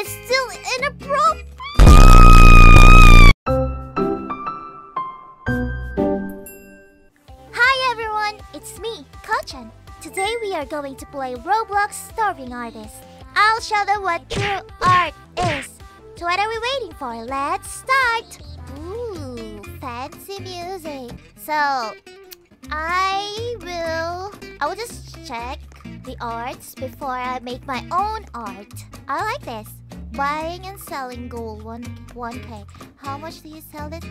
It's still inappropriate. Hi everyone, it's me, Kochan. Today we are going to play Roblox Starving Artist. I'll show them what true art is. So what are we waiting for? Let's start! Ooh, fancy music. So, I will... I will just check the arts before I make my own art. I like this. Buying and selling gold, 1, 1k. How much do you sell it?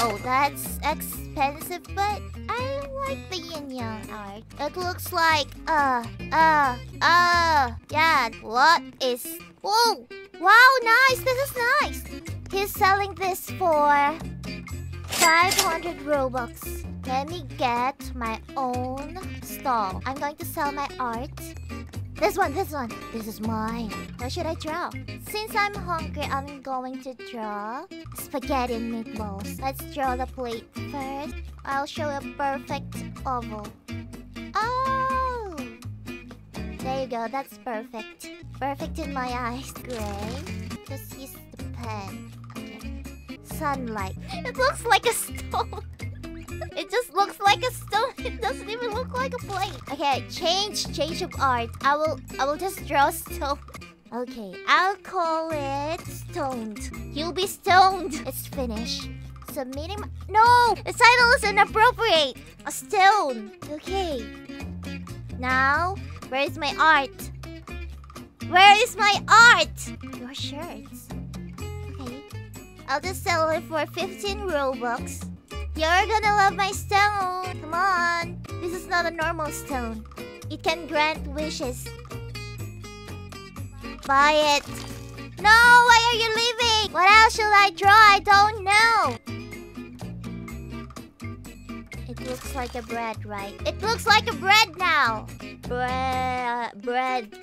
Oh, that's expensive, but I like the yin yang art. It looks like, uh, uh, uh, yeah, what is... Whoa! Wow, nice! This is nice! He's selling this for 500 Robux. Let me get my own stall. I'm going to sell my art. This one, this one. This is mine. What should I draw? Since I'm hungry, I'm going to draw spaghetti and meatballs. Let's draw the plate first. I'll show a perfect oval. Oh! There you go, that's perfect. Perfect in my eyes. Gray. Just use the pen. Okay. Sunlight. It looks like a stone. It just looks like a stone. It doesn't even look like a plate. Okay, change, change of art. I will, I will just draw stone. Okay, I'll call it stoned. You'll be stoned. It's finished. Submitting. No, the title is inappropriate. A stone. Okay. Now, where is my art? Where is my art? Your shirts. Okay. I'll just sell it for 15 Robux. You're gonna love my stone. Come on. This is not a normal stone. It can grant wishes. Buy it. No, why are you leaving? What else should I draw? I don't know. It looks like a bread, right? It looks like a bread now. Bread, bread,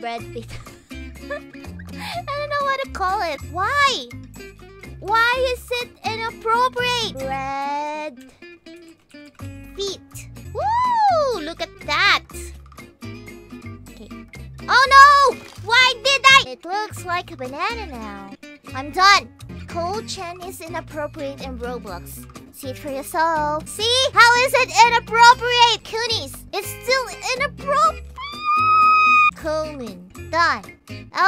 bread pizza. I don't know what to call it. Why? Why is it inappropriate? Bread feet. Woo! Look at that. Okay. Oh no! Why did I? It looks like a banana now. I'm done. Kochan is inappropriate in Roblox. See it for yourself. See? How is it inappropriate? Coonies, it's still inappropriate. Coleman, done.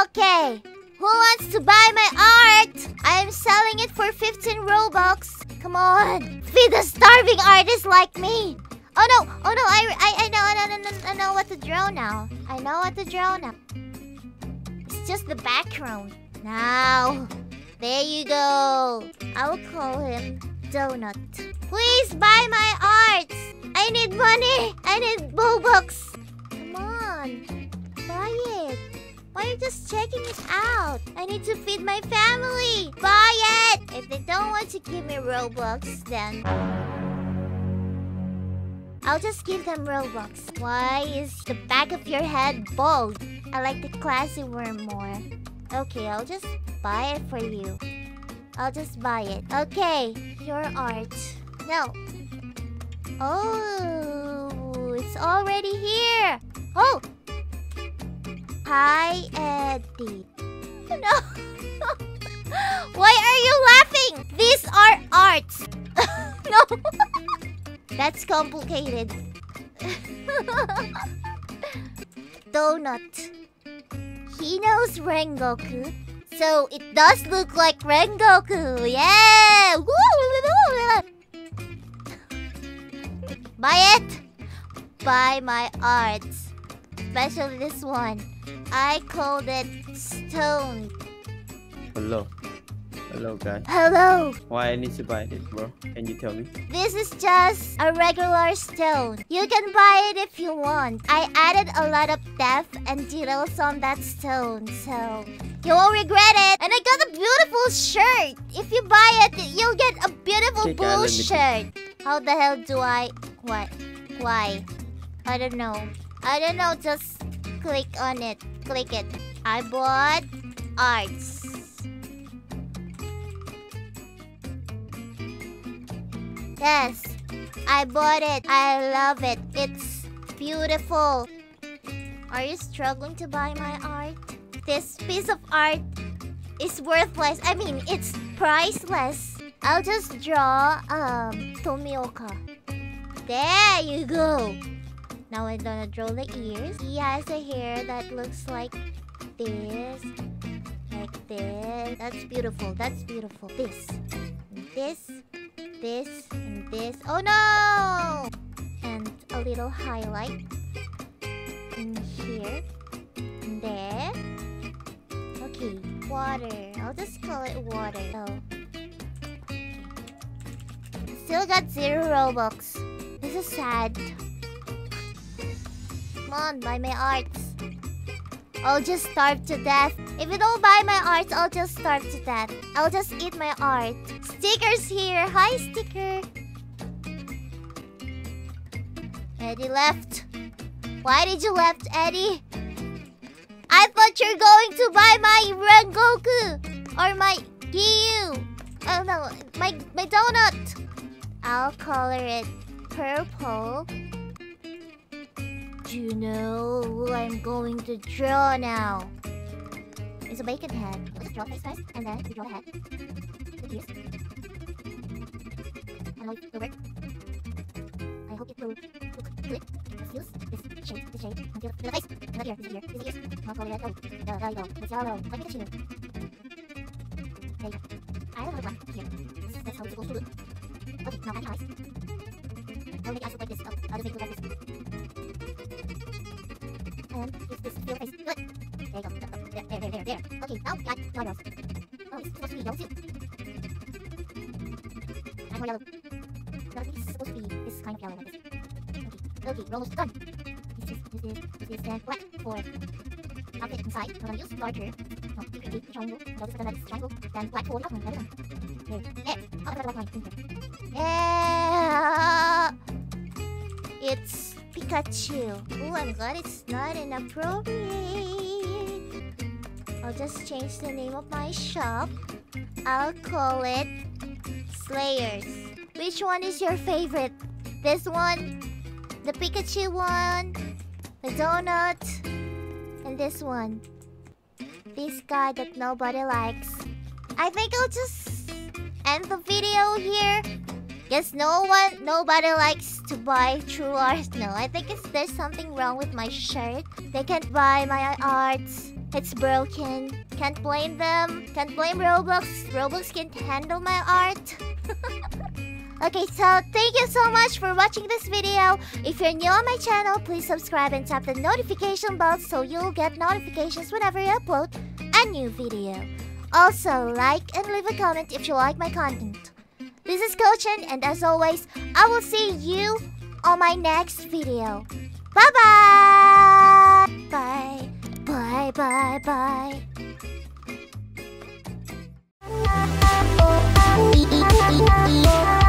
Okay. Who wants to buy my art? I'm selling it for 15 Robux. Come on. Feed a starving artist like me. Oh no, oh no, I, I, I know, I know, I know, what to draw now. I know what to draw now. It's just the background. Now, there you go. I'll call him Donut. Please buy my art. I need money. I need Robux. Come on, buy it. Why are you just checking it out? I need to feed my family. Buy it. If they don't want to give me Robux, then... I'll just give them Robux. Why is the back of your head bald? I like the classy worm more. Okay, I'll just buy it for you. I'll just buy it. Okay, your art. No. Oh, it's already here. Oh! Hi, Eddy. No. Why are you laughing? These are arts. no. That's complicated. Donut. He knows Rengoku. So it does look like Rengoku. Yeah! Buy it! Buy my arts. Especially this one. I called it stone. Hello. Hello, guys. Hello. Why I need to buy this, bro? Can you tell me? This is just a regular stone. You can buy it if you want. I added a lot of depth and details on that stone, so you won't regret it. And I got a beautiful shirt. If you buy it, you'll get a beautiful Okay, blue shirt. How the hell do I... What? Why? I don't know. I don't know. Just click on it. Click it. I bought arts. Yes, I bought it. I love it. It's beautiful. Are you struggling to buy my art? this piece of art is worthless. I mean, it's priceless. I'll just draw um Tomioka. There you go. Now I'm gonna draw the ears. He has a hair that looks like this. Like this. That's beautiful. That's beautiful. This. This. This. And this. Oh no! And a little highlight. In here. And there. Okay. Water. I'll just call it water. Oh. Still got zero Robux. This is sad. Come on, buy my arts. I'll just starve to death. If you don't buy my arts, I'll just starve to death. I'll just eat my art. Stickers here. Hi, sticker. Eddy left. Why did you left, Eddy? I thought you're going to buy my Rengoku or my Giyu. Oh no, my my donut. I'll color it purple. Do you know who I'm going to draw now? It's a bacon head. Let's draw the face first, and then we draw the head. The ears. Know it will work. I hope it will look good. Use this shape, this shape, until the face, and the ear, this ear, this ears. I'll color it. Oh, there, there you go. It's yellow, like Pikachu. There you go. I don't know what here. That's how it's supposed to look. Okay, now add eyes. I'll make eyes look like this. Oh, I'll just make it look like this. And use this field face. Good. There you go. There, there, there, there, there. Okay, now add eyebrows. Oh, it's supposed to be yellow too. Add more yellow. No, it's supposed to be this kind of yellow like this. Okay, okay, roll done. This is, this is, this is then black for outfit inside. I'm gonna use darker. No, deeper, deep triangle. No, this is another triangle. Then black for outline. There, there. Oh, another black line. In here. Yeah. It's Pikachu. Oh, I'm glad it's not inappropriate. I'll just change the name of my shop. I'll call it Slayers. Which one is your favorite? This one? The Pikachu one? The donut? And this one? This guy that nobody likes. I think I'll just end the video here. Guess no one, nobody likes to buy true art. No, I think it's there's something wrong with my shirt. They can't buy my arts. It's broken. Can't blame them. Can't blame Roblox. Roblox can't handle my art. okay, so thank you so much for watching this video. If you're new on my channel, please subscribe and tap the notification bell so you'll get notifications whenever I upload a new video. Also, like and leave a comment if you like my content. This is Kochan, and as always, I will see you on my next video. Bye-bye! Bye. Bye-bye-bye. Bye.